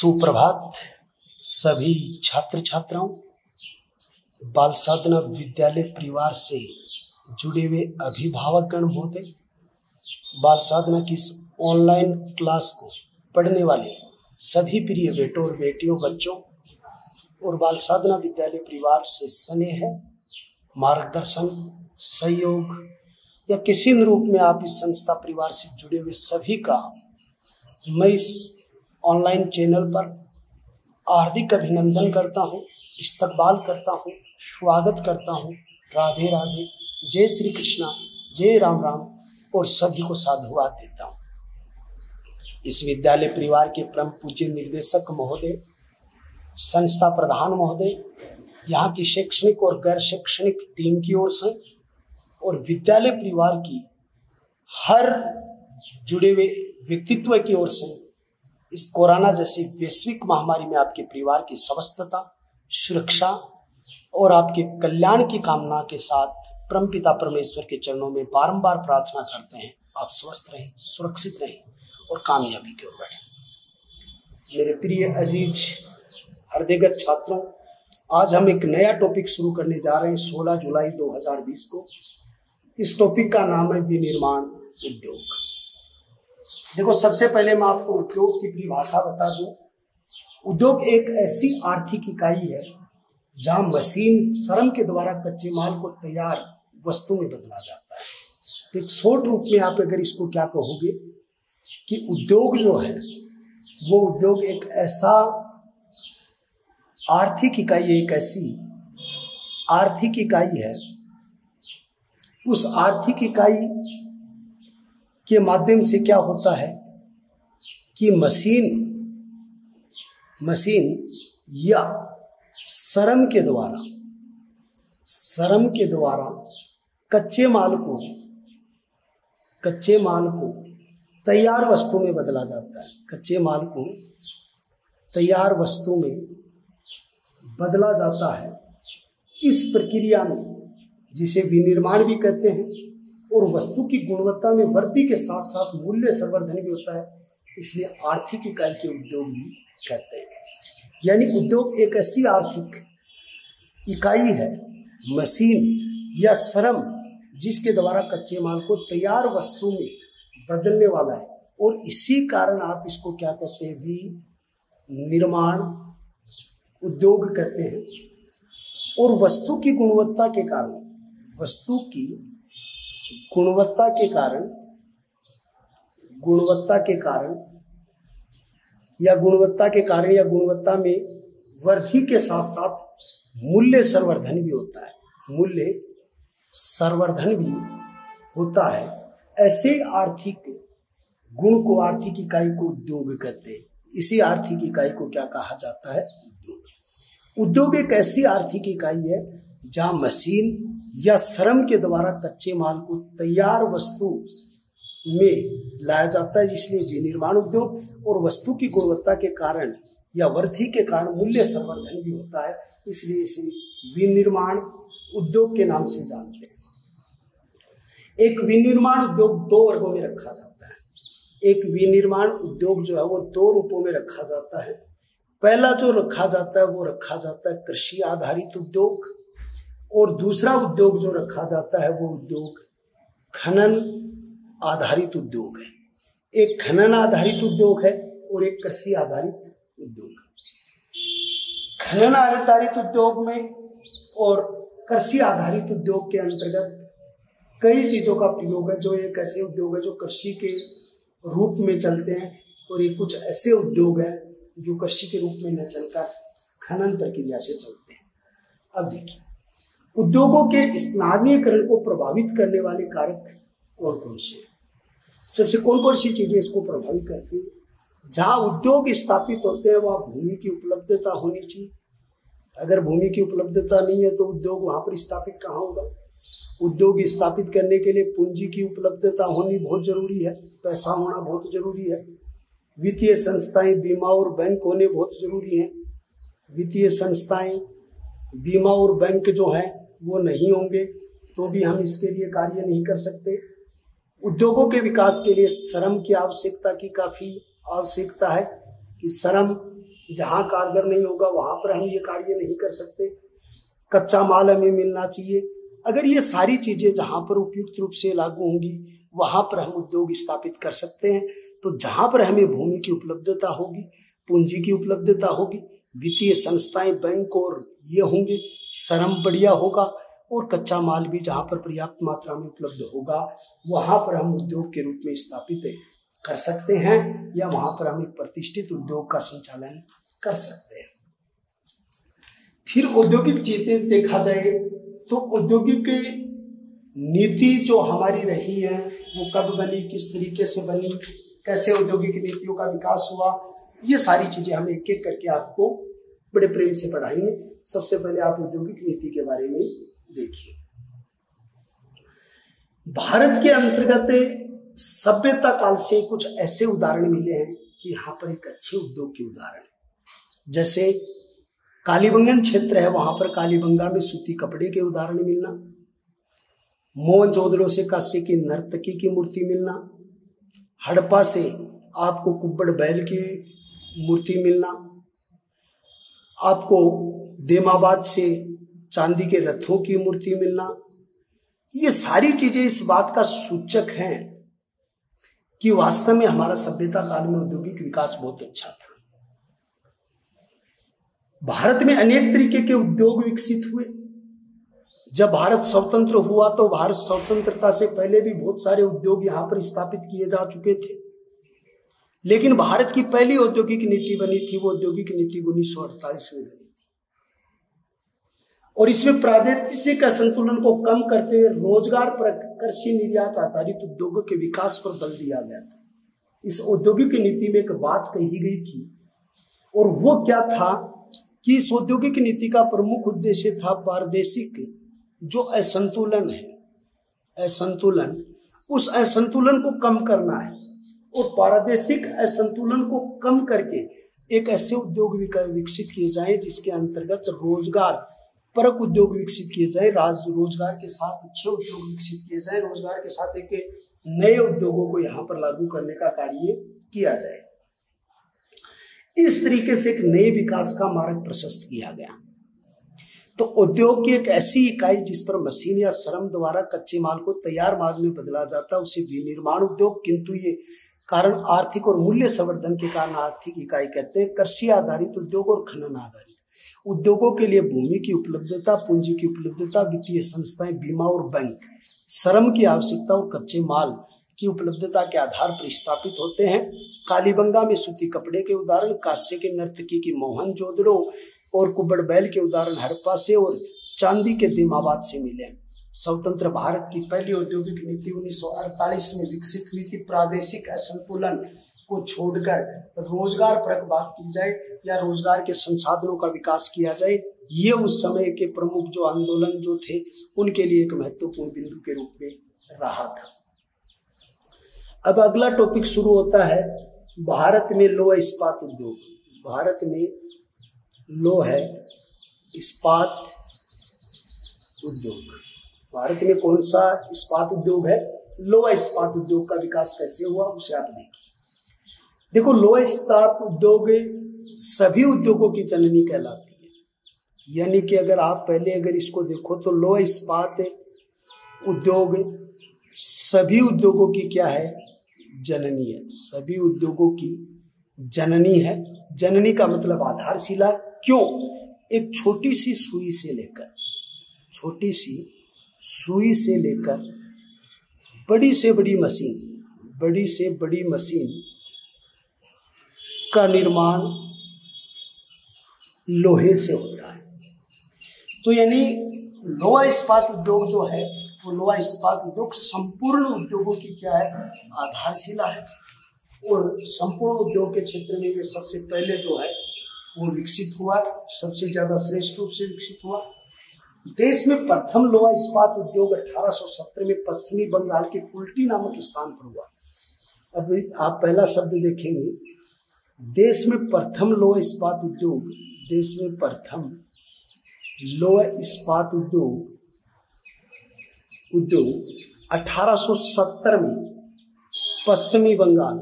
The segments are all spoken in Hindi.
सुप्रभात सभी छात्र छात्राओं बाल साधना विद्यालय परिवार से जुड़े हुए अभिभावक गण महोदय, बाल साधना की इस ऑनलाइन क्लास को पढ़ने वाले सभी प्रिय बेटों और बेटियों, बच्चों और बाल साधना विद्यालय परिवार से स्नेह, मार्गदर्शन, सहयोग या किसी रूप में आप इस संस्था परिवार से जुड़े हुए सभी का मैं इस ऑनलाइन चैनल पर हार्दिक अभिनंदन करता हूँ, इस्तकबाल करता हूँ, स्वागत करता हूँ। राधे राधे, जय श्री कृष्णा, जय राम राम, और सभी को साधुवाद देता हूँ। इस विद्यालय परिवार के परम पूज्य निर्देशक महोदय, संस्था प्रधान महोदय, यहाँ की शैक्षणिक और गैर शैक्षणिक टीम की ओर से और विद्यालय परिवार की हर जुड़े हुए व्यक्तित्व की ओर से इस कोरोना जैसी वैश्विक महामारी में आपके परिवार की स्वस्थता, सुरक्षा और आपके कल्याण की कामना के साथ परम पिता परमेश्वर के चरणों में बारंबार प्रार्थना करते हैं। आप स्वस्थ रहें, सुरक्षित रहें और कामयाबी की ओर बढ़ें। मेरे प्रिय अज़ीज़, हृदयगत छात्रों, आज हम एक नया टॉपिक शुरू करने जा रहे हैं 16 जुलाई 2020 को। इस टॉपिक का नाम है विनिर्माण उद्योग। देखो, सबसे पहले मैं आपको उद्योग की परिभाषा बता दूँ। उद्योग एक ऐसी आर्थिक इकाई है, जहाँ मशीन श्रम के द्वारा कच्चे माल को तैयार वस्तु में बदला जाता है। तो एक शॉर्ट रूप में आप अगर इसको क्या कहोगे कि उद्योग जो है, वो उद्योग एक ऐसा आर्थिक इकाई एक ऐसी आर्थिक इकाई है। उस आर्थिक इकाई के माध्यम से क्या होता है कि मशीन मशीन या श्रम के द्वारा, श्रम के द्वारा कच्चे माल को, कच्चे माल को तैयार वस्तु में बदला जाता है। कच्चे माल को तैयार वस्तु में बदला जाता है। इस प्रक्रिया में, जिसे विनिर्माण भी कहते हैं और वस्तु की गुणवत्ता में वृद्धि के साथ साथ मूल्य संवर्धन भी होता है, इसलिए आर्थिक इकाई के उद्योग भी कहते हैं। यानी उद्योग एक ऐसी आर्थिक इकाई है, मशीन या श्रम, जिसके द्वारा कच्चे माल को तैयार वस्तु में बदलने वाला है। और इसी कारण आप इसको क्या कहते हैं वी निर्माण उद्योग कहते हैं। और वस्तु की गुणवत्ता के कारण, वस्तु की गुणवत्ता के कारण, गुणवत्ता के कारण, या गुणवत्ता के कारण या गुणवत्ता में वृद्धि के साथ साथ मूल्य संवर्धन भी होता है। मूल्य संवर्धन भी होता है। ऐसे आर्थिक गुण को आर्थिक इकाई को उद्योग कहते हैं। इसी आर्थिक इकाई को क्या कहा जाता है? उद्योग। उद्योग एक ऐसी आर्थिक इकाई है जहाँ मशीन या श्रम के द्वारा कच्चे माल को तैयार वस्तु में लाया जाता है इसलिए विनिर्माण उद्योग और वस्तु की गुणवत्ता के कारण या वृद्धि के कारण मूल्य संवर्धन भी होता है, इसलिए इसे विनिर्माण उद्योग के नाम से जानते हैं। एक विनिर्माण उद्योग दो वर्गों में रखा जाता है। एक विनिर्माण उद्योग जो है वो दो रूपों में रखा जाता है। पहला जो रखा जाता है, वो रखा जाता है कृषि आधारित उद्योग और दूसरा उद्योग जो रखा जाता है वो उद्योग खनन आधारित उद्योग है। एक खनन आधारित उद्योग है और एक कृषि आधारित उद्योग खनन आधारित उद्योग में और कृषि आधारित उद्योग के अंतर्गत कई चीज़ों का प्रयोग है, जो एक ऐसे उद्योग है जो कृषि के रूप में चलते हैं और ये कुछ ऐसे उद्योग हैं जो कृषि के रूप में न चलकर खनन प्रक्रिया से चलते हैं। अब देखिए उद्योगों के स्नानीयकरण को प्रभावित करने वाले कारक कौन कौन से सबसे कौन कौन सी चीज़ें इसको प्रभावित करती है? जहाँ उद्योग स्थापित होते हैं, वहाँ भूमि की उपलब्धता होनी चाहिए। अगर भूमि की उपलब्धता नहीं है तो उद्योग वहाँ पर स्थापित कहाँ होगा? उद्योग स्थापित करने के लिए पूंजी की उपलब्धता होनी बहुत ज़रूरी है। पैसा होना बहुत ज़रूरी है। वित्तीय संस्थाएँ, बीमा और बैंक होने बहुत ज़रूरी हैं। वित्तीय संस्थाएँ, बीमा और बैंक जो हैं वो नहीं होंगे तो भी हम इसके लिए कार्य नहीं कर सकते। उद्योगों के विकास के लिए श्रम की आवश्यकता की काफ़ी आवश्यकता है कि श्रम जहाँ कारगर नहीं होगा, वहाँ पर हम ये कार्य नहीं कर सकते। कच्चा माल हमें मिलना चाहिए। अगर ये सारी चीज़ें जहाँ पर उपयुक्त रूप से लागू होंगी, वहाँ पर हम उद्योग स्थापित कर सकते हैं। तो जहाँ पर हमें भूमि की उपलब्धता होगी, पूंजी की उपलब्धता होगी वित्तीय संस्थाएँ, बैंक और ये होंगे, श्रम बढ़िया होगा और कच्चा माल भी जहाँ पर पर्याप्त मात्रा में उपलब्ध होगा, वहाँ पर हम उद्योग के रूप में स्थापित कर सकते हैं या वहाँ पर हम एक प्रतिष्ठित उद्योग का संचालन कर सकते हैं। फिर औद्योगिक चीज़ें देखा जाए तो औद्योगिक नीति जो हमारी रही है, वो कब बनी, किस तरीके से बनी, कैसे औद्योगिक नीतियों का विकास हुआ ये सारी चीज़ें हम एक एक करके आपको बड़े प्रेम से पढ़ाएँगे। सबसे पहले आप औद्योगिक नीति के बारे में देखिए। भारत के अंतर्गत सभ्यता काल से कुछ ऐसे उदाहरण मिले हैं कि यहाँ पर एक अच्छे उद्योग के उदाहरण जैसे कालीबंगन क्षेत्र है, वहाँ पर कालीबंगा में सूती कपड़े के उदाहरण मिलना, मोहन जोदड़ो से काशी की नर्तकी की मूर्ति मिलना, हड़प्पा से आपको कुब्बड़ बैल की मूर्ति मिलना, आपको देमाबाद से चांदी के रथों की मूर्ति मिलना, ये सारी चीज़ें इस बात का सूचक हैं कि वास्तव में हमारा सभ्यता काल में औद्योगिक विकास बहुत अच्छा था। भारत में अनेक तरीके के उद्योग विकसित हुए। जब भारत स्वतंत्र हुआ तो भारत स्वतंत्रता से पहले भी बहुत सारे उद्योग यहाँ पर स्थापित किए जा चुके थे। लेकिन भारत की पहली औद्योगिक नीति बनी थी, वो औद्योगिक नीति उन्नीस सौ अड़तालीस में बनी थी। और इसमें प्रादेशिक असंतुलन को कम करते हुए रोज़गार पर कृषि निर्यात आधारित उद्योगों के विकास पर बल दिया गया था। इस औद्योगिक नीति में एक बात कही गई थी, और वो क्या था कि इस औद्योगिक नीति का प्रमुख उद्देश्य था पारदेशिक जो असंतुलन है। असंतुलन, उस असंतुलन को कम करना है। और पारदेशिक असंतुलन को कम करके एक ऐसे उद्योग विकसित किए जाए जिसके अंतर्गत रोज़गार, परक उद्योग विकसित किए जाए, राज रोज़गार के साथ, अच्छे उद्योग विकसित किए जाए, रोज़गार के साथ एक नए उद्योगों को यहाँ पर लागू करने का कार्य किया जाए। इस तरीके से एक नए विकास का मार्ग प्रशस्त किया गया। तो उद्योग की एक ऐसी इकाई जिस पर मशीन या श्रम द्वारा कच्चे माल को तैयार माल में बदला जाता है, उसे विनिर्माण उद्योग किंतु ये कारण आर्थिक और मूल्य संवर्धन के कारण आर्थिक इकाई कहते हैं कृषि आधारित उद्योग और खनन आधारित। उद्योगों के लिए भूमि की उपलब्धता, पूंजी की उपलब्धता, वित्तीय संस्थाएँ, बीमा और बैंक, श्रम की आवश्यकता और कच्चे माल की उपलब्धता के आधार पर स्थापित होते हैं। कालीबंगा में सूती कपड़े के उदाहरण काश्य के नर्तकी की मोहन जोदड़ो और कुबड़ बैल के उदाहरण हड़प्पा से और चांदी के दिमाबाद से मिले स्वतंत्र भारत की पहली औद्योगिक नीति 1948 में विकसित हुई थी प्रादेशिक असंतुलन को छोड़कर रोज़गार पर बात की जाए या रोज़गार के संसाधनों का विकास किया जाए, ये उस समय के प्रमुख जो आंदोलन जो थे, उनके लिए एक महत्वपूर्ण बिंदु के रूप में रहा था। अब अगला टॉपिक शुरू होता है, भारत में लो इस्पात उद्योग। भारत में लो है इस्पात उद्योग। भारत में कौन सा इस्पात उद्योग है? लोहा इस्पात उद्योग का विकास कैसे हुआ, उसे आप देखिए। देखो, लोहा इस्पात उद्योग सभी उद्योगों की जननी कहलाती है। यानी कि अगर आप पहले अगर इसको देखो तो लोहा इस्पात उद्योग सभी उद्योगों की क्या है? जननी है। सभी उद्योगों की जननी है। जननी का मतलब आधारशिला। क्यों? एक छोटी सी सुई से लेकर, छोटी सी सुई से लेकर बड़ी से बड़ी मशीन, बड़ी से बड़ी मशीन का निर्माण लोहे से होता है। तो यानी लोहा इस्पात उद्योग जो है, वो लोहा इस्पात उद्योग संपूर्ण उद्योगों की क्या है? आधारशिला है। और संपूर्ण उद्योग के क्षेत्र में ये सबसे पहले जो है, वो विकसित हुआ, सबसे ज़्यादा श्रेष्ठ रूप से विकसित हुआ। देश में प्रथम लोहा इस्पात उद्योग 1870 में पश्चिमी बंगाल के कुल्टी नामक स्थान पर हुआ। अब आप पहला शब्द देखेंगे। देश में प्रथम लोहा इस्पात उद्योग, देश में प्रथम लोहा इस्पात उद्योग उद्योग 1870 में पश्चिमी बंगाल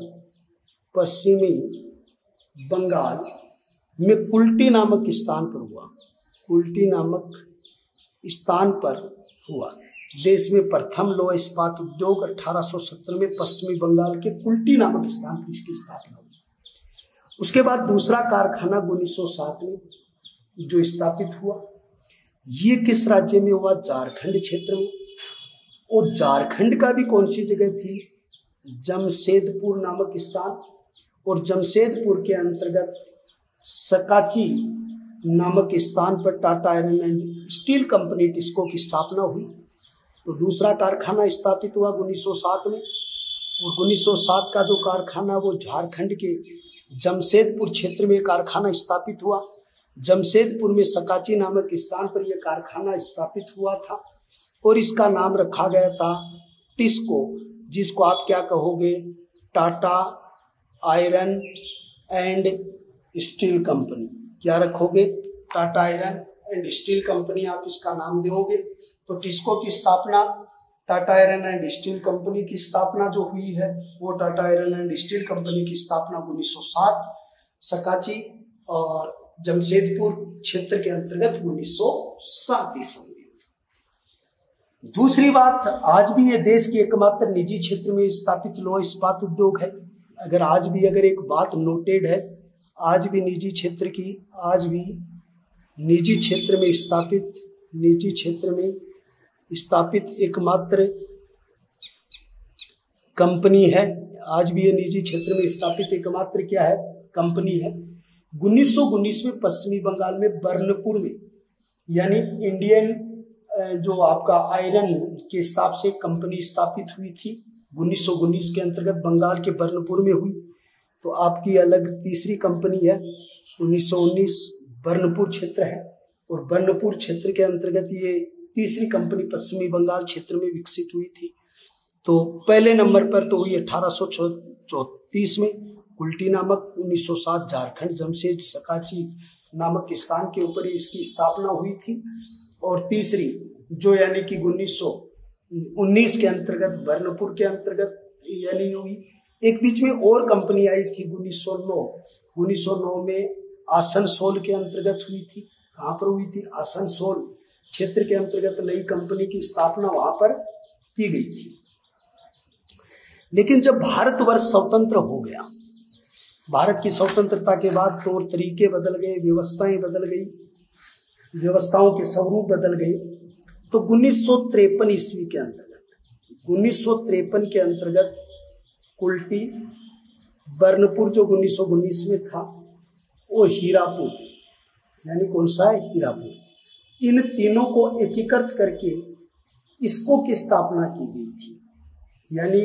पश्चिमी बंगाल में कुल्टी नामक स्थान पर हुआ। कुल्टी नामक स्थान पर हुआ। देश में प्रथम लोह इस्पात उद्योग 1870 में पश्चिमी बंगाल के कुल्टी नामक स्थान पर इसकी स्थापना हुई। उसके बाद दूसरा कारखाना उन्नीस सौ सात में जो स्थापित हुआ। ये किस राज्य में हुआ? झारखंड क्षेत्र में। और झारखंड का भी कौन सी जगह थी? जमशेदपुर नामक स्थान। और जमशेदपुर के अंतर्गत सकाची नामक स्थान पर Tata Iron and Steel Company TISCO की स्थापना हुई। तो दूसरा कारखाना स्थापित हुआ 1907 में। और 1907 का जो कारखाना, वो झारखंड के जमशेदपुर क्षेत्र में कारखाना स्थापित हुआ। जमशेदपुर में सकाची नामक स्थान पर यह कारखाना स्थापित हुआ था। और इसका नाम रखा गया था टिस्को जिसको आप क्या कहोगे? Tata Iron and Steel Company. क्या रखोगे? Tata Iron and Steel Company आप इसका नाम दोगे? तो टिस्को की स्थापना, Tata Iron and Steel Company की स्थापना जो हुई है, वो Tata Iron and Steel Company की स्थापना 1907 सकाची और जमशेदपुर क्षेत्र के अंतर्गत उन्नीस सौ में। दूसरी बात, आज भी ये देश की एकमात्र निजी क्षेत्र में स्थापित लोह इस्पात उद्योग है। अगर आज भी अगर एक बात नोटेड है आज भी निजी क्षेत्र की, आज भी निजी क्षेत्र में स्थापित, निजी क्षेत्र में स्थापित एकमात्र कंपनी है। आज भी ये निजी क्षेत्र में स्थापित एकमात्र क्या है? कंपनी है। उन्नीस सौ उन्नीस में पश्चिमी बंगाल में बर्नपुर में, यानी इंडियन जो आपका आयरन के हिसाब से कंपनी स्थापित हुई थी, उन्नीस सौ उन्नीस के अंतर्गत बंगाल के बर्नपुर में हुई। तो आपकी अलग तीसरी कंपनी है। 1919 बर्नपुर क्षेत्र है और बर्नपुर क्षेत्र के अंतर्गत ये तीसरी कंपनी पश्चिमी बंगाल क्षेत्र में विकसित हुई थी। तो पहले नंबर पर तो हुई अठारह में उल्टी नामक 1907 झारखंड जमशेद सकाची नामक स्थान के ऊपर इसकी स्थापना हुई थी। और तीसरी, जो यानी कि उन्नीस सौ उन्नीस के अंतर्गत, बर्नपुर के अंतर्गत यानी हुई एक बीच में और कंपनी आई थी उन्नीस सौ नौ उन्नीस सौ नौ में आसनसोल के अंतर्गत हुई थी, कहाँ पर हुई थी? आसनसोल क्षेत्र के अंतर्गत नई कंपनी की स्थापना वहाँ पर की गई थी। लेकिन जब भारतवर्ष स्वतंत्र हो गया, भारत की स्वतंत्रता के बाद तौर तरीके बदल गए, व्यवस्थाएँ बदल गई, व्यवस्थाओं के स्वरूप बदल गए तो उन्नीस सौ तिरपन ईस्वी के अंतर्गत, उन्नीस सौ तिरपन के अंतर्गत कुल्टी बर्नपुर जो उन्नीस सौ उन्नीस में था और हीरापुर, यानी कौन सा है? हीरापुर। इन तीनों को एकीकृत करके इसको की स्थापना की गई थी। यानी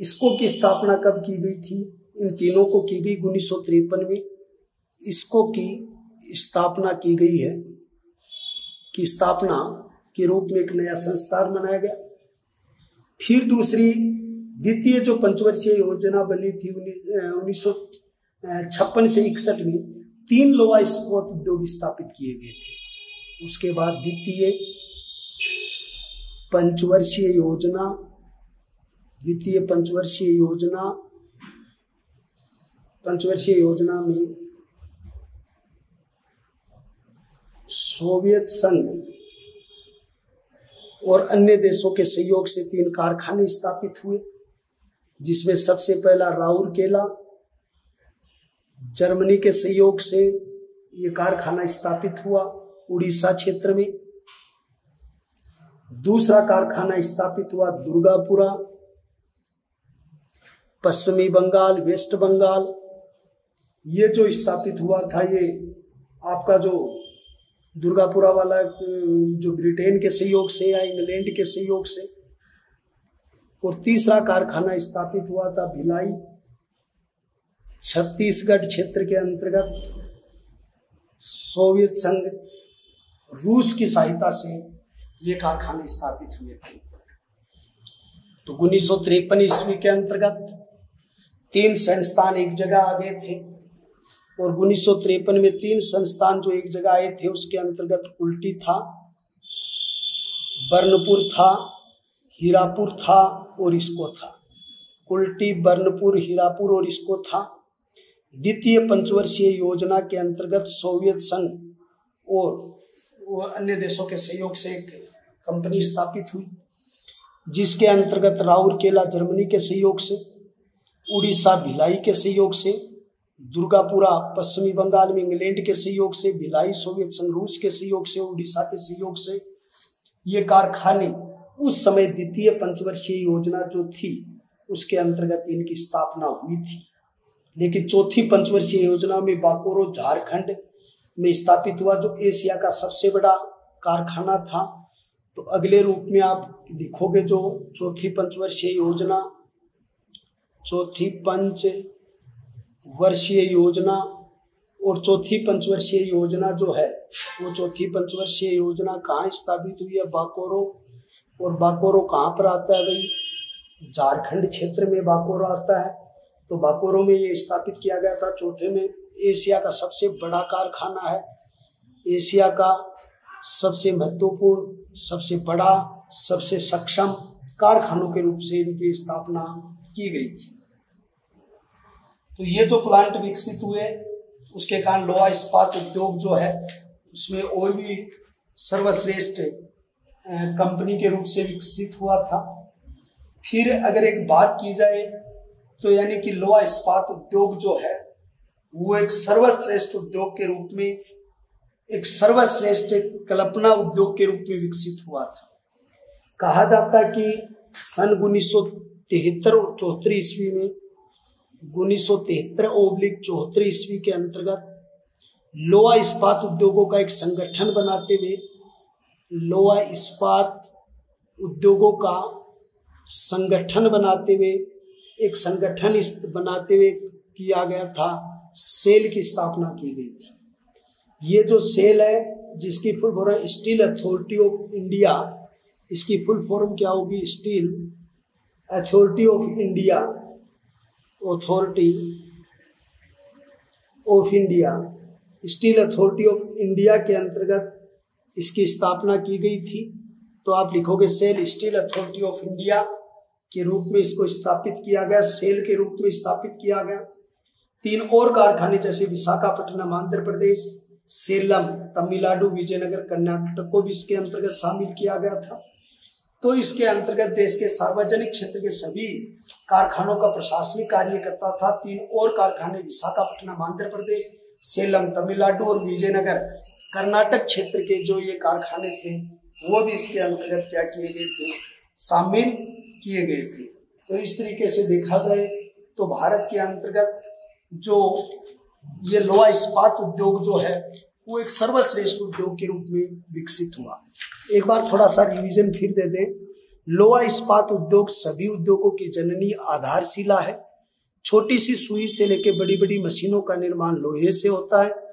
इसको की स्थापना कब की गई थी? इन तीनों को की गई उन्नीस सौ तिरपन में। इसको की स्थापना की गई है, कि स्थापना के रूप में एक नया संस्थान बनाया गया। फिर दूसरी द्वितीय जो पंचवर्षीय योजना बनी थी उन्नीस सौ छप्पन से इकसठ में, तीन लोहा इस्पात उद्योग स्थापित किए गए थे। उसके बाद द्वितीय पंचवर्षीय योजना, द्वितीय पंचवर्षीय योजना पंचवर्षीय योजना में सोवियत संघ और अन्य देशों के सहयोग से तीन कारखाने स्थापित हुए। जिसमें सबसे पहला राउर केला, जर्मनी के सहयोग से ये कारखाना स्थापित हुआ उड़ीसा क्षेत्र में। दूसरा कारखाना स्थापित हुआ दुर्गापुरा, पश्चिमी बंगाल, वेस्ट बंगाल। ये जो स्थापित हुआ था, ये आपका जो दुर्गापुरा वाला, जो ब्रिटेन के सहयोग से या इंग्लैंड के सहयोग से और तीसरा कारखाना स्थापित हुआ था भिलाई, छत्तीसगढ़ क्षेत्र के अंतर्गत। सोवियत संघ रूस की सहायता से ये कारखाने स्थापित हुए थे। तो उन्नीस सौ तिरपन ईस्वी के अंतर्गत तीन संस्थान एक जगह आ गए थे और उन्नीस सौ तिरपन में तीन संस्थान जो एक जगह आए थे उसके अंतर्गत उल्टी था, बर्नपुर था, हीरापुर था और इसको था। उल्टी बर्नपुर हीरापुर और इसको था। द्वितीय पंचवर्षीय योजना के अंतर्गत सोवियत संघ और, और अन्य देशों के सहयोग से एक कंपनी स्थापित हुई जिसके अंतर्गत राउरकेला जर्मनी के सहयोग से उड़ीसा भिलाई के सहयोग से दुर्गापुरा पश्चिमी बंगाल में इंग्लैंड के सहयोग से भिलाई सोवियत संघ रूस के सहयोग से उड़ीसा के सहयोग से ये कारखाने उस समय द्वितीय पंचवर्षीय योजना जो थी, उसके अंतर्गत इनकी स्थापना हुई थी। लेकिन चौथी पंचवर्षीय योजना में बाकोरो झारखंड में स्थापित हुआ, जो एशिया का सबसे बड़ा कारखाना था। तो अगले रूप में आप लिखोगे जो चौथी पंचवर्षीय योजना, चौथी पंच वर्षीय योजना और चौथी पंचवर्षीय योजना जो है, वो चौथी पंचवर्षीय योजना कहाँ स्थापित हुई है? बाकोरो और बाकोरो कहाँ पर आता है भाई? झारखंड क्षेत्र में बाकोरो आता है। तो बाकोरो में ये स्थापित किया गया था चौथे में। एशिया का सबसे बड़ा कारखाना है। एशिया का सबसे महत्वपूर्ण, सबसे बड़ा, सबसे सक्षम कारखानों के रूप से इनकी स्थापना की गई थी। तो ये जो प्लांट विकसित हुए, उसके कारण लोहा इस्पात उद्योग जो है, उसमें और भी सर्वश्रेष्ठ कंपनी के रूप से विकसित हुआ था। फिर अगर एक बात की जाए तो यानी कि लोहा इस्पात उद्योग जो है, वो एक सर्वश्रेष्ठ उद्योग के रूप में, एक सर्वश्रेष्ठ कल्पना उद्योग के रूप में विकसित हुआ था। कहा जाता है कि सन उन्नीस सौ तिहत्तर और चौहत्तर ईस्वी में, उन्नीस सौ तिहत्तर ओब्लिक चौहत्तर ईस्वी के अंतर्गत लोहा इस्पात उद्योगों का एक संगठन बनाते हुए लोहा इस्पात उद्योगों का संगठन बनाते हुए, एक संगठन बनाते हुए किया गया था, सेल की स्थापना की गई थी। ये जो सेल है, जिसकी full form Steel Authority of India, इसकी फुल फॉर्म क्या होगी? Steel Authority of India, Authority of India. Steel Authority of India के अंतर्गत इसकी स्थापना की गई थी। तो आप लिखोगे, SAIL Steel Authority of India के रूप में इसको स्थापित किया गया, सेल के रूप में स्थापित किया गया। तीन और कारखाने जैसे विशाखापट्टनम, आंध्र प्रदेश, सेलम, तमिलनाडु, विजयनगर, कर्नाटक को भी इसके अंतर्गत शामिल किया गया था। तो इसके अंतर्गत देश के सार्वजनिक क्षेत्र के सभी कारखानों का प्रशासनिक कार्य करता था। तीन और कारखाने विशाखापट्टनम, आंध्र प्रदेश, सेलम, तमिलनाडु और विजयनगर कर्नाटक क्षेत्र के जो ये कारखाने थे, वो भी इसके अंतर्गत क्या किए गए थे? शामिल किए गए थे। तो इस तरीके से देखा जाए तो भारत के अंतर्गत जो ये लोहा इस्पात उद्योग जो है, वो एक सर्वश्रेष्ठ उद्योग के रूप में विकसित हुआ। एक बार थोड़ा सा रिवीजन फिर दे दें। लोहा इस्पात उद्योग सभी उद्योगों की जननी आधारशिला है। छोटी सी सुई से लेकर बड़ी बड़ी मशीनों का निर्माण लोहे से होता है।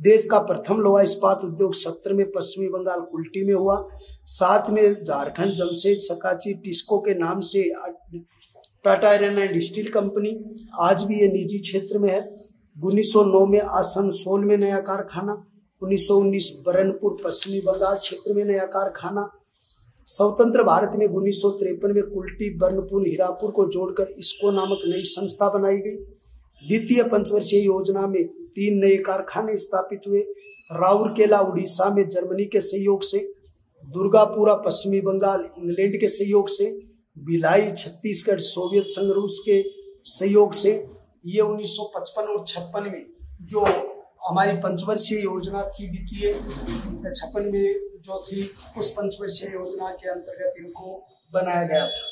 देश का प्रथम लोहा इस्पात उद्योग सत्र में पश्चिमी बंगाल कुल्टी में हुआ। साथ में झारखंड जमशेद सकाची टिस्को के नाम से Tata Iron and Steel Company आज भी ये निजी क्षेत्र में है। 1909 में आसनसोल में नया कारखाना 1919 बरनपुर पश्चिमी बंगाल क्षेत्र में नया कारखाना, स्वतंत्र भारत में उन्नीस सौ तिरपन में कुल्टी, बर्नपुर, हीरापुर को जोड़कर इसको नामक नई संस्था बनाई गई। द्वितीय पंचवर्षीय योजना में तीन नए कारखाने स्थापित हुए। राउरकेला उड़ीसा में जर्मनी के सहयोग से, दुर्गापुरा पश्चिमी बंगाल इंग्लैंड के सहयोग से बिलाई छत्तीसगढ़ सोवियत संघ रूस के सहयोग से। ये 1955 और छप्पन में जो हमारी पंचवर्षीय योजना थी वित्तीय छप्पन में जो थी, उस पंचवर्षीय योजना के अंतर्गत इनको बनाया गया था।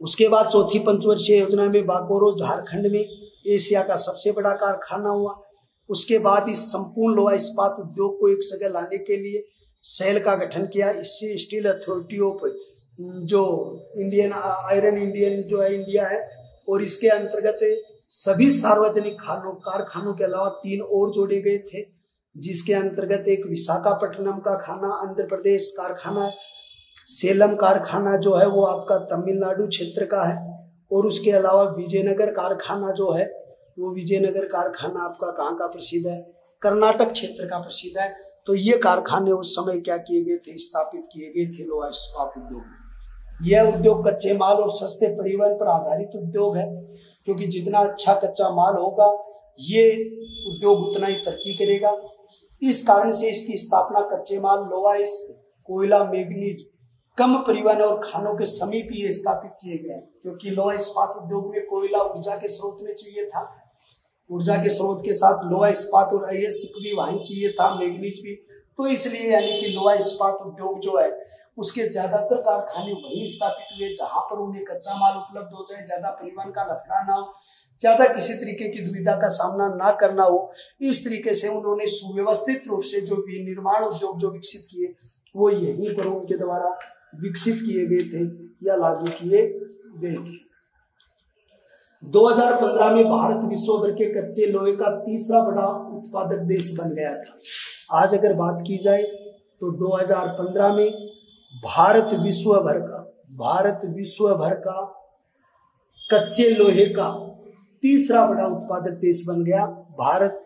उसके बाद चौथी पंचवर्षीय योजना में बागोरो झारखंड में एशिया का सबसे बड़ा कारखाना हुआ। उसके बाद इस संपूर्ण लोहा इस्पात उद्योग को एक जगह लाने के लिए सेल का गठन किया। इससे स्टील अथॉरिटी ऑफ़ जो इंडियन, आयरन इंडियन जो है, इंडिया है, और इसके अंतर्गत सभी सार्वजनिक खानों, कारखानों के अलावा तीन और जोड़े गए थे, जिसके अंतर्गत एक विशाखापट्टनम का खाना, आंध्र प्रदेश कारखाना, सेलम कारखाना जो है, वो आपका तमिलनाडु क्षेत्र का है। और उसके अलावा विजयनगर कारखाना जो है, वो विजयनगर कारखाना आपका कहाँ का प्रसिद्ध है? कर्नाटक क्षेत्र का प्रसिद्ध है। तो ये कारखाने उस समय क्या किए गए थे? स्थापित किए गए थे लोहा इस्पात उद्योग में। यह उद्योग कच्चे माल और सस्ते परिवहन पर आधारित उद्योग है, क्योंकि जितना अच्छा कच्चा माल होगा, ये उद्योग उतना ही तरक्की करेगा। इस कारण से इसकी स्थापना कच्चे माल, लोहा कोयला, मैग्नीज कम परिवहन और खानों के समीप ही स्थापित किए गए, क्योंकि लोहा इस्पात उद्योग में कोयला ऊर्जा के स्रोत में चाहिए था। ऊर्जा के स्रोत के साथ लोहा इस्पात और अयस्क भी वहीं चाहिए था मैग्नीज भी। तो इसलिए यानी कि लोहा इस्पात उद्योग जो है, उसके ज़्यादातर कारखाने वहीं स्थापित हुए, जहाँ पर उन्हें कच्चा माल उपलब्ध हो जाए, ज़्यादा परिवहन का लफड़ा ना हो, ज़्यादा किसी तरीके की दुविधा का सामना ना करना हो। इस तरीके से उन्होंने सुव्यवस्थित रूप से जो भी निर्माण उद्योग जो विकसित किए, वो यहीं पर उनके द्वारा विकसित किए गए थे या लागू किए गए थे। 2015 में भारत विश्व भर के कच्चे लोहे का तीसरा बड़ा उत्पादक देश बन गया था। आज अगर बात की जाए तो 2015 में भारत विश्व भर का, भारत विश्व भर का कच्चे लोहे का तीसरा बड़ा उत्पादक देश बन गया। भारत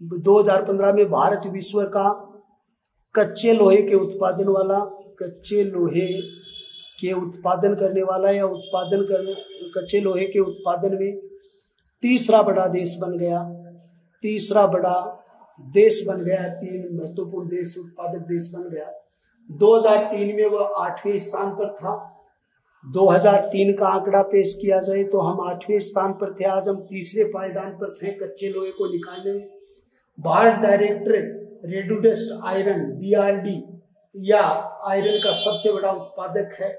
2015 में भारत विश्व का कच्चे लोहे के उत्पादन वाला कच्चे लोहे के उत्पादन करने वाला या उत्पादन करने कच्चे लोहे के उत्पादन में तीसरा बड़ा देश बन गया। तीसरा बड़ा देश बन गया, तीन महत्वपूर्ण देश, उत्पादक देश बन गया। 2003 में वह आठवें स्थान पर था। 2003 का आंकड़ा पेश किया जाए तो हम आठवें स्थान पर थे। आज हम तीसरे पायदान पर थे कच्चे लोहे को निकालने में। Bharat director reduced iron DRD या आयरन का सबसे बड़ा उत्पादक है।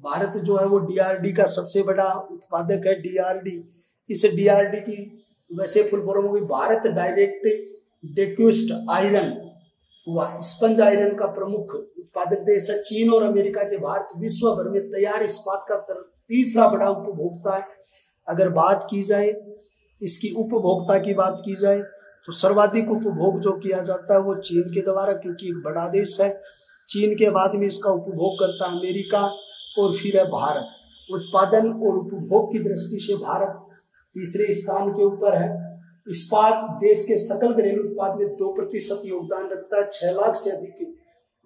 भारत जो है वो डीआरडी का सबसे बड़ा उत्पादक है डीआरडी इस डीआरडी की वैसे फुल फॉर्म होगी, भारत डायरेक्ट डेक्यूस्ट आयरन हुआ। स्पंज आयरन का प्रमुख उत्पादक देश है चीन और अमेरिका के भारत। विश्व भर में तैयार इस्पात का तीसरा बड़ा उपभोक्ता है। अगर बात की जाए, इसकी उपभोक्ता की बात की जाए तो सर्वाधिक उपभोग जो किया जाता है वो चीन के द्वारा, क्योंकि एक बड़ा देश है। चीन के बाद में इसका उपभोग करता है अमेरिका और फिर है भारत। उत्पादन और उपभोग की दृष्टि से भारत तीसरे स्थान के ऊपर है। इस्पात देश के सकल घरेलू उत्पाद में दो प्रतिशत योगदान रखता है, छह लाख से अधिक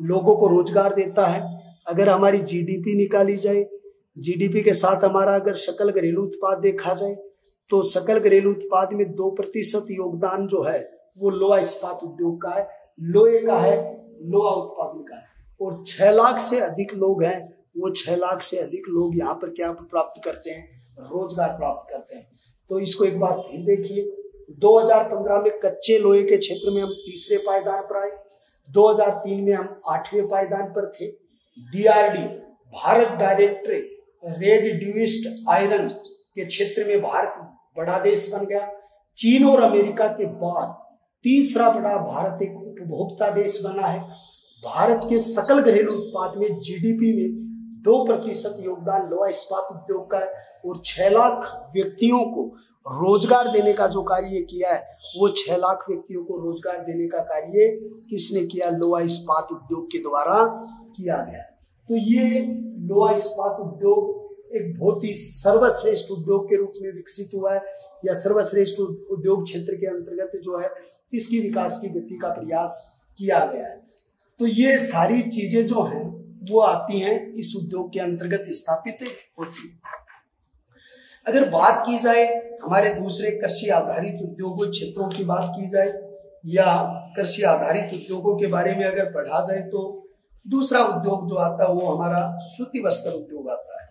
लोगों को रोज़गार देता है। अगर हमारी जीडीपी निकाली जाए जीडीपी के साथ हमारा अगर सकल घरेलू उत्पाद देखा जाए तो सकल घरेलू उत्पाद में दो प्रतिशत योगदान जो है, वो लोहा इस्पात उद्योग का है। लोहे का है, लोहा उत्पादन का है। और छह लाख से अधिक लोग हैं, वो छह लाख से अधिक लोग यहाँ पर क्या प्राप्त करते हैं? रोज़गार प्राप्त करते हैं। तो इसको एक बार फिर देखिए। 2015 में कच्चे लोहे के क्षेत्र में हम तीसरे पायदान पर आए। 2003 में हम आठवें पायदान पर थे। DRD Bharat director, reduced iron के क्षेत्र में भारत बड़ा देश बन गया। चीन और अमेरिका के बाद तीसरा बड़ा भारत एक उपभोक्ता देश बना है। भारत के सकल घरेलू उत्पाद में जीडीपी में दो प्रतिशत योगदान लोहा इस्पात उद्योग का है और छह लाख व्यक्तियों को रोज़गार देने का जो कार्य किया है, वो छह लाख व्यक्तियों को रोज़गार देने का कार्य किसने किया? लोहा इस्पात उद्योग के द्वारा किया गया। तो ये लोहा इस्पात उद्योग एक बहुत ही सर्वश्रेष्ठ उद्योग के रूप में विकसित हुआ है या सर्वश्रेष्ठ उद्योग क्षेत्र के अंतर्गत जो है, इसकी विकास की गति का प्रयास किया गया है। तो ये सारी चीज़ें जो हैं, वो आती हैं, इस उद्योग के अंतर्गत स्थापित होती है। अगर बात की जाए, हमारे दूसरे कृषि आधारित उद्योगों क्षेत्रों की बात की जाए, या कृषि आधारित उद्योगों के बारे में अगर पढ़ा जाए तो दूसरा उद्योग जो आता है, वो हमारा सूती वस्त्र उद्योग आता है।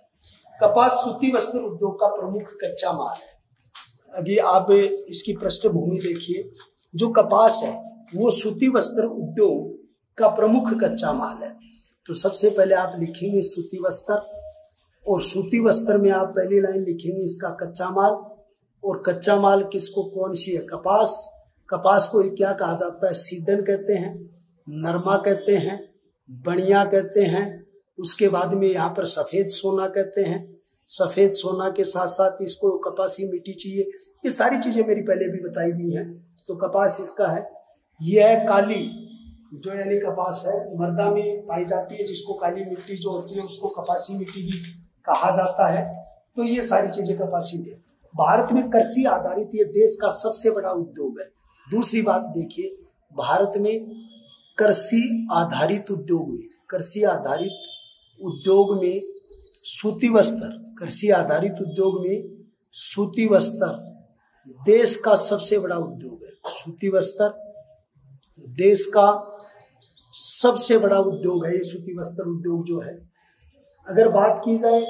कपास सूती वस्त्र उद्योग का प्रमुख कच्चा माल है। अभी आप इसकी पृष्ठभूमि देखिए। जो कपास है, वो सूती वस्त्र उद्योग का प्रमुख कच्चा माल है। तो सबसे पहले आप लिखेंगे सूती वस्त्र, और सूती वस्त्र में आप पहली लाइन लिखेंगे इसका कच्चा माल, और कच्चा माल किसको, कौन सी है? कपास। कपास को क्या कहा जाता है? सीडन कहते हैं, नरमा कहते हैं बणिया कहते हैं। उसके बाद में यहाँ पर सफ़ेद सोना कहते हैं। सफ़ेद सोना के साथ साथ इसको कपासी मिट्टी चाहिए। ये सारी चीज़ें मेरी पहले भी बताई हुई हैं। तो कपास इसका है, यह है काली। जो यानी कपास है, मर्दा में पाई जाती है, जिसको काली मिट्टी जो होती है, उसको कपासी मिट्टी भी कहा जाता है। तो ये सारी चीज़ें कपासी है भारत में कृषि आधारित ये देश का सबसे बड़ा उद्योग है। दूसरी बात देखिए, भारत में कृषि आधारित उद्योग में, कृषि आधारित उद्योग में सूती वस्त्र, कृषि आधारित उद्योग में सूती वस्त्र देश का सबसे बड़ा उद्योग है। सूती वस्त्र देश का सबसे बड़ा उद्योग है, ये सूती वस्त्र उद्योग जो है। अगर बात की जाए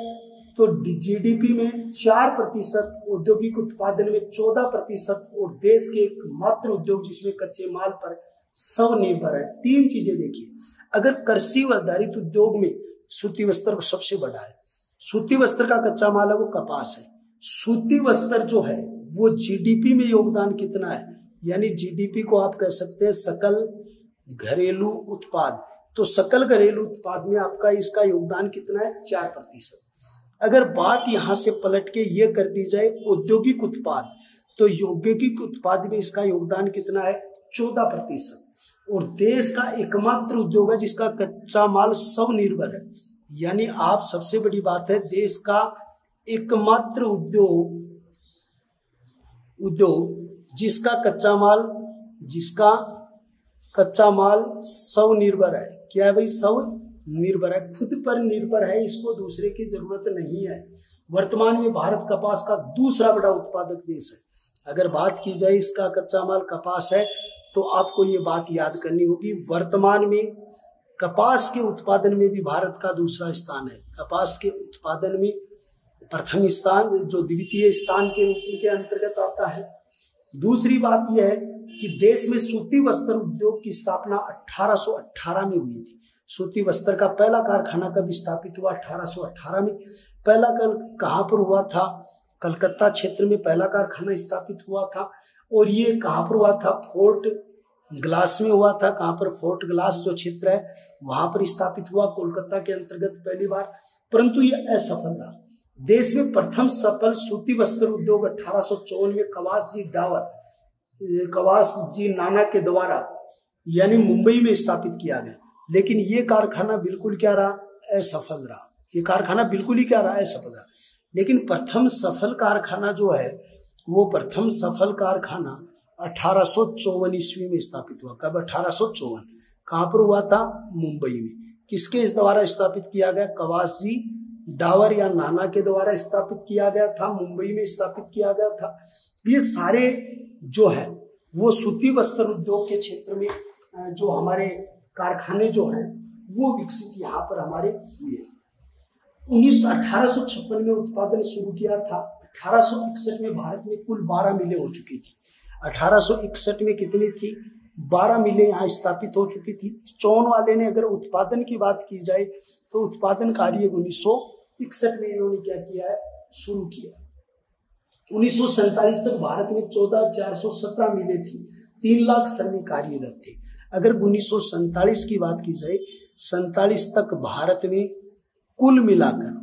तो जीडीपी में चार प्रतिशत औद्योगिक उत्पादन में चौदह प्रतिशत और देश के एक मात्र उद्योग जिसमें कच्चे माल पर सब निर्भर है। तीन चीज़ें देखिए। अगर कृषि आधारित उद्योग में सूती वस्त्र सबसे बड़ा है, सूती वस्त्र का कच्चा माल है, वो कपास है। सूती वस्त्र जो है, वो जीडीपी में योगदान कितना है? यानी जीडीपी को आप कह सकते हैं सकल घरेलू उत्पाद तो सकल घरेलू उत्पाद में आपका इसका योगदान कितना है? चार प्रतिशत। अगर बात यहाँ से पलट के ये कर दी जाए, औद्योगिक उत्पाद तो औद्योगिक उत्पाद में इसका योगदान कितना है? चौदह प्रतिशत। और देश का एकमात्र उद्योग है जिसका कच्चा माल सब निर्भर है। यानी आप सबसे बड़ी बात है, देश का एकमात्र उद्योग उद्योग जिसका कच्चा माल, जिसका कच्चा माल सब निर्भर है। क्या है भाई सब निर्भर है? खुद पर निर्भर है, इसको दूसरे की ज़रूरत नहीं है। वर्तमान में भारत कपास का दूसरा बड़ा उत्पादक देश है। अगर बात की जाए इसका कच्चा माल कपास है तो आपको ये बात याद करनी होगी, वर्तमान में कपास के उत्पादन में भी भारत का दूसरा स्थान है। कपास के उत्पादन में प्रथम स्थान, जो द्वितीय स्थान के रूप के अंतर्गत आता है दूसरी बात यह है कि देश में सूती वस्त्र उद्योग की स्थापना 1818 में हुई थी। सूती वस्त्र का पहला कारखाना कब स्थापित हुआ? 1818 में। पहला कल कहाँ पर हुआ था? कलकत्ता क्षेत्र में पहला कारखाना स्थापित हुआ था और ये कहाँ पर हुआ था? फोर्ट ग्लास में हुआ था। कहाँ पर? फोर्ट ग्लास जो क्षेत्र है, वहाँ पर स्थापित हुआ। कोलकाता के अंतर्गत पहली बार। परंतु ये असफल रहा। देश में प्रथम सफल सूती वस्त्र उद्योग अठारह में कवास जी डावर कवास जी नाना के द्वारा, यानी मुंबई में स्थापित किया गया। लेकिन ये कारखाना बिल्कुल क्या रहा? असफल रहा। ये कारखाना बिल्कुल ही क्या रहा? असफल रहा। लेकिन प्रथम सफल कारखाना जो है, वो प्रथम सफल कारखाना अठारह ईस्वी में स्थापित हुआ। कब? अठारह सौ कहाँ पर हुआ था? मुंबई में। किसके द्वारा स्थापित किया गया? कवासी डावर या नाना के द्वारा स्थापित किया गया था, मुंबई में स्थापित किया गया था। ये सारे जो है, वो सूती वस्त्र उद्योग के क्षेत्र में जो हमारे कारखाने जो हैं, वो विकसित यहाँ पर हमारे हुए। उन्नीस अठारह में उत्पादन शुरू किया था। अठारह सौ इकसठ में भारत में कुल बारह मिलें हो चुकी थी। अठारह सौ इकसठ में कितनी थी? बारह मिलें यहाँ स्थापित हो चुकी थी। चौन वाले ने अगर उत्पादन की बात की जाए तो उत्पादन कार्य उन्नीस सौ में इन्होंने क्या किया है? शुरू किया। उन्नीस तक भारत में चौदह चार सौ सत्रह मिले थी। तीन लाख श्रमिक कार्यरत थे। अगर उन्नीस सौ सैंतालीस की बात की जाए, सैतालीस तक भारत में कुल मिलाकर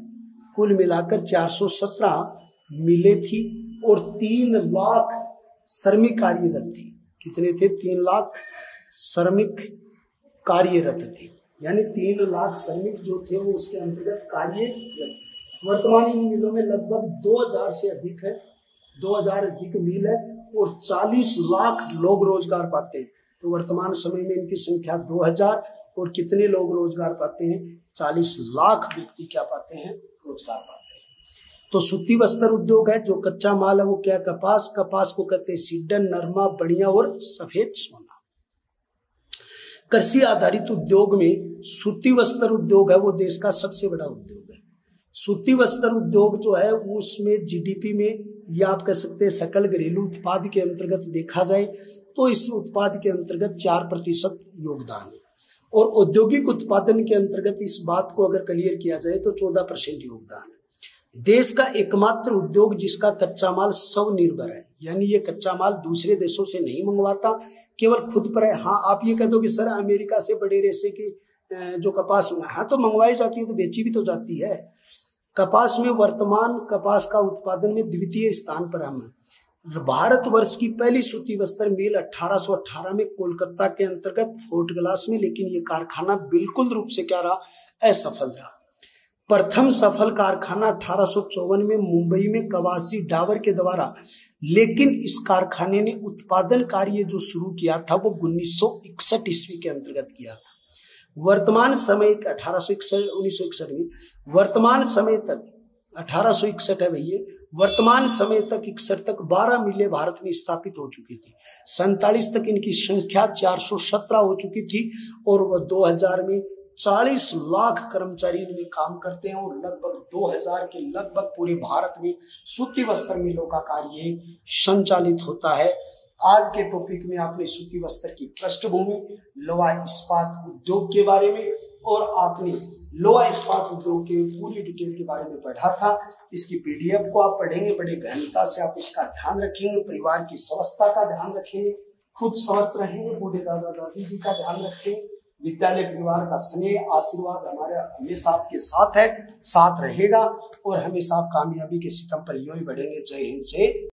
कुल मिलाकर 417 मिले थी और तीन लाख श्रमिक कार्यरत थी। कितने थे? तीन लाख श्रमिक कार्यरत थे। यानी तीन लाख श्रमिक जो थे वो उसके अंतर्गत कार्य वर्तमान इन मिलों में लगभग 2000 से अधिक है 2000 अधिक मिल है और 40 लाख लोग रोज़गार पाते हैं। तो वर्तमान समय में इनकी संख्या 2000 और कितने लोग रोज़गार पाते हैं 40 लाख व्यक्ति क्या पाते हैं, रोज़गार पाते हैं। तो सूती वस्त्र उद्योग है, जो कच्चा माल है वो क्या कपास। कपास को कहते हैं सीडन, नरमा बढ़िया और सफ़ेद सोना। कृषि आधारित उद्योग में सूती वस्त्र उद्योग है, वो देश का सबसे बड़ा उद्योग है। सूती वस्त्र उद्योग जो है उसमें जीडीपी में, या आप कह सकते हैं सकल घरेलू उत्पाद के अंतर्गत देखा जाए तो इस उत्पाद के अंतर्गत चार प्रतिशत योगदान है। और औद्योगिक उत्पादन के अंतर्गत इस बात को अगर क्लियर किया जाए तो चौदह परसेंट योगदान है। देश का एकमात्र उद्योग जिसका कच्चा माल सब निर्भर है, यानी ये कच्चा माल दूसरे देशों से नहीं मंगवाता, केवल खुद पर है। हाँ आप ये कह दो कि, सर, अमेरिका से बड़े रेसे की जो कपास हाँ तो मंगवाई जाती है तो बेची भी तो जाती है। कपास में वर्तमान कपास का उत्पादन में द्वितीय स्थान पर हम है। भारतवर्ष की पहली सूती वस्त्र मिल 1818 में कोलकाता के अंतर्गत फोर्ट ग्लास में, लेकिन ये कारखाना बिल्कुल रूप से क्या रहा? असफल रहा। प्रथम सफल कारखाना अठारह सौ चौवन में मुंबई में कवासी डावर के द्वारा। लेकिन इस कारखाने ने उत्पादन कार्य जो शुरू किया था, वो उन्नीस सौ इकसठ ईस्वी के अंतर्गत किया था। वर्तमान समय अठारह सौ इकसठ, उन्नीस सौ इकसठ में, वर्तमान समय तक, अठारह सौ इकसठ है भैया, वर्तमान समय तक इकसठ तक बारह मिले भारत में स्थापित हो चुकी थी। सैतालीस तक इनकी संख्या चार सौ सत्रह हो चुकी थी और वह दो हज़ार में चालीस लाख कर्मचारी इनमें काम करते हैं और लगभग दो हज़ार के लगभग पूरे भारत में सूती वस्त्र मिलों का कार्य संचालित होता है। आज के टॉपिक में आपने सूती वस्त्र की पृष्ठभूमि, लोहा इस्पात उद्योग के बारे में और आपने लोहा इस्पात उद्योग के पूरी डिटेल के बारे में पढ़ा था। इसकी पीडीएफ को आप पढ़ेंगे, बड़े गहनता से आप इसका ध्यान रखेंगे, परिवार की स्वस्थता का ध्यान रखेंगे, खुद स्वस्थ रहेंगे, बूढ़े दादा दादी जी का ध्यान रखेंगे विद्यालय परिवार का स्नेह, आशीर्वाद हमारे हमेशा आपके साथ है, साथ रहेगा और हमेशा आप कामयाबी के सितम पर यूँ ही बढ़ेंगे। जय हिंद से